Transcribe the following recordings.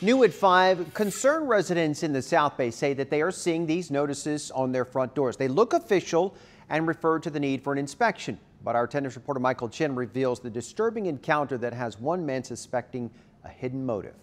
New at 5, concerned residents in the South Bay say that they are seeing these notices on their front doors. They look official and refer to the need for an inspection. But our 10 News reporter Michael Chen reveals the disturbing encounter that has one man suspecting a hidden motive.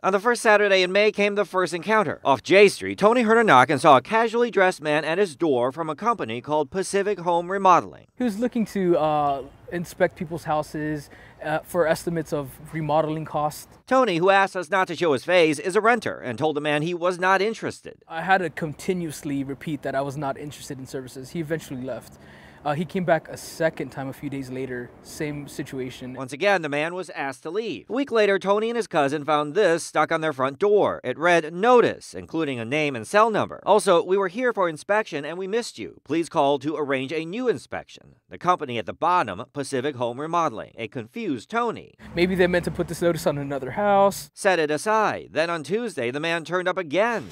On the first Saturday in May came the first encounter. Off J Street, Tony heard a knock and saw a casually dressed man at his door from a company called Pacific Home Remodeling. He was looking to uh, inspect people's houses uh, for estimates of remodeling costs. Tony, who asked us not to show his face, is a renter and told the man he was not interested. I had to continuously repeat that I was not interested in services. He eventually left. Uh, he came back a second time a few days later, same situation. Once again, the man was asked to leave. A week later, Tony and his cousin found this stuck on their front door. It read Notice, including a name and cell number. Also, we were here for inspection and we missed you. Please call to arrange a new inspection. The company at the bottom, Pacific Home Remodeling. A confused Tony. Maybe they meant to put this notice on another house. Set it aside. Then on Tuesday, the man turned up again.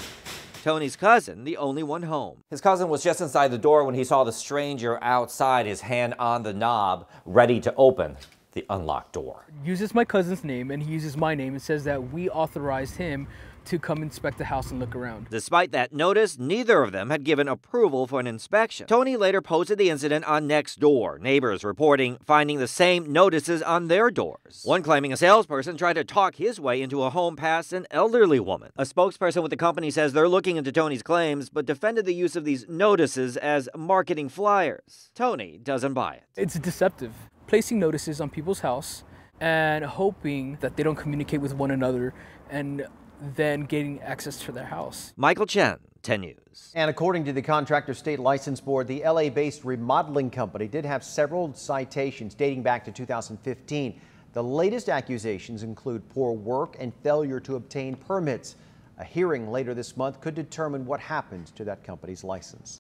Tony's cousin, the only one home. His cousin was just inside the door when he saw the stranger outside, his hand on the knob, ready to open the unlocked door. Uses my cousin's name and he uses my name and says that we authorized him to come inspect the house and look around. Despite that notice, neither of them had given approval for an inspection. Tony later posted the incident on Nextdoor, neighbors reporting finding the same notices on their doors. One claiming a salesperson tried to talk his way into a home past an elderly woman. A spokesperson with the company says they're looking into Tony's claims, but defended the use of these notices as marketing flyers. Tony doesn't buy it. It's deceptive. Placing notices on people's house and hoping that they don't communicate with one another and then getting access to their house. Michael Chen, 10 News. And according to the Contractor State License Board, the LA based remodeling company did have several citations dating back to 2015. The latest accusations include poor work and failure to obtain permits. A hearing later this month could determine what happens to that company's license.